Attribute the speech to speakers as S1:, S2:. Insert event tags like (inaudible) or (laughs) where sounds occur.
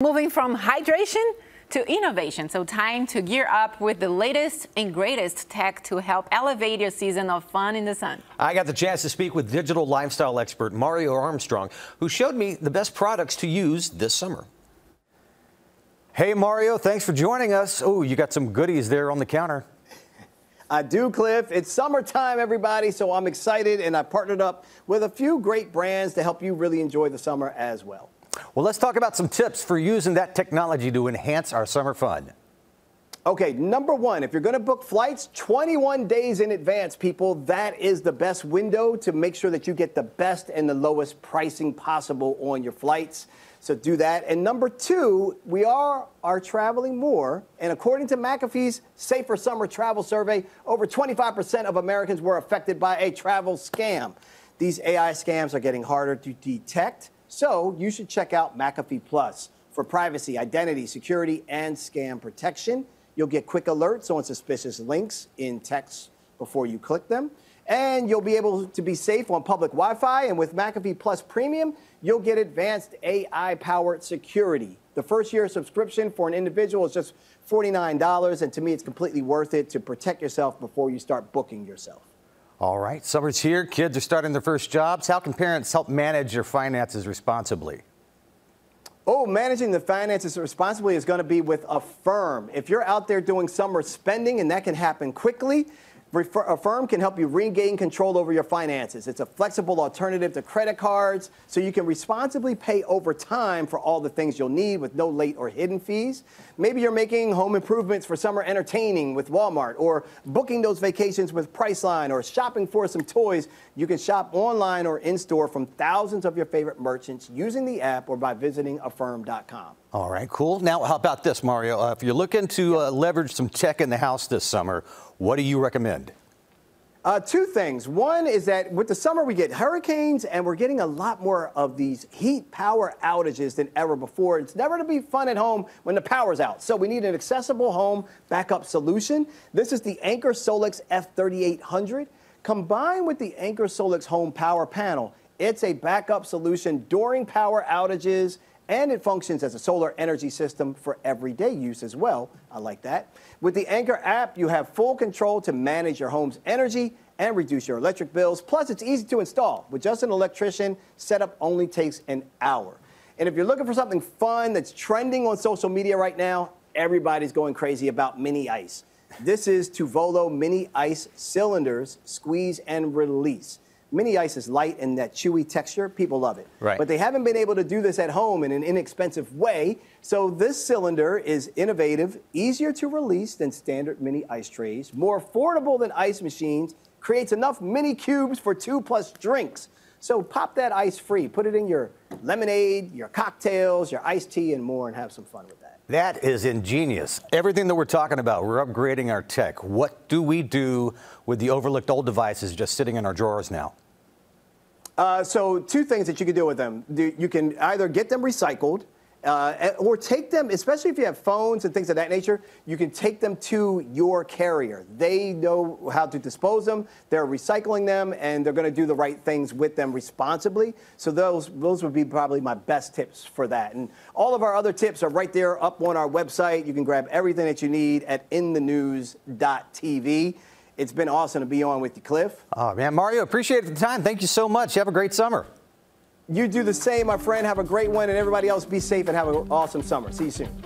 S1: Moving from hydration to innovation. So time to gear up with the latest and greatest tech to help elevate your season of fun in the sun.
S2: I got the chance to speak with digital lifestyle expert Mario Armstrong, who showed me the best products to use this summer. Hey Mario, thanks for joining us. Oh, you got some goodies there on the counter. (laughs)
S3: I do, Cliff. It's summertime, everybody, so I'm excited, and I partnered up with a few great brands to help you really enjoy the summer as well.
S2: Well, let's talk about some tips for using that technology to enhance our summer fun.
S3: Okay, number one, if you're going to book flights 21 days in advance, people, that is the best window to make sure that you get the best and the lowest pricing possible on your flights. So do that. And number two, we are are traveling more. And according to McAfee's Safer Summer Travel Survey, over 25% of Americans were affected by a travel scam. These AI scams are getting harder to detect. So you should check out McAfee Plus for privacy, identity, security, and scam protection. You'll get quick alerts on suspicious links in text before you click them. And you'll be able to be safe on public Wi Fi. And with McAfee Plus Premium, you'll get advanced AI powered security. The first year subscription for an individual is just $49. And to me, it's completely worth it to protect yourself before you start booking yourself.
S2: All right, summer's here. Kids are starting their first jobs. How can parents help manage their finances responsibly?
S3: Oh, managing the finances responsibly is going to be with Affirm. If you're out there doing summer spending, and that can happen quickly, Affirm can help you regain control over your finances. It's a flexible alternative to credit cards, so you can responsibly pay over time for all the things you'll need with no late or hidden fees. Maybe you're making home improvements for summer entertaining with Walmart, or booking those vacations with Priceline, or shopping for some toys. You can shop online or in store from thousands of your favorite merchants using the app or by visiting affirm.com.
S2: All right, cool. Now, how about this, Mario? Uh, if you're looking to uh, leverage some tech in the house this summer, what do you recommend?
S3: Uh, two things. One is that with the summer, we get hurricanes and we're getting a lot more of these heat power outages than ever before. It's never to be fun at home when the power's out. So we need an accessible home backup solution. This is the Anker Solix F3800. Combined with the Anker Solix Home Power Panel, it's a backup solution during power outages and it functions as a solar energy system for everyday use as well. I like that. With the Anker app, you have full control to manage your home's energy and reduce your electric bills. Plus, it's easy to install. With just an electrician, setup only takes an hour. And if you're looking for something fun that's trending on social media right now, everybody's going crazy about mini ice. This is Tovolo mini ice cylinders, squeeze and release. Mini ice is light and that chewy texture. People love it.
S2: Right.
S3: But they haven't been able to do this at home in an inexpensive way. So this cylinder is innovative, easier to release than standard mini ice trays, more affordable than ice machines, creates enough mini cubes for two plus drinks. So pop that ice free. Put it in your lemonade, your cocktails, your iced tea, and more, and have some fun with that.
S2: That is ingenious. Everything that we're talking about, we're upgrading our tech. What do we do with the overlooked old devices just sitting in our drawers now?
S3: Uh, so two things that you can do with them. You can either get them recycled, uh, or take them, especially if you have phones and things of that nature, you can take them to your carrier. They know how to dispose them. They're recycling them, and they're going to do the right things with them responsibly. So those those would be probably my best tips for that. And all of our other tips are right there up on our website. You can grab everything that you need at inthenews.tv. It's been awesome to be on with you, Cliff.
S2: Oh, man, Mario, appreciate the time. Thank you so much. Have a great summer.
S3: You do the same, my friend. Have a great one, and everybody else be safe and have an awesome summer. See you soon.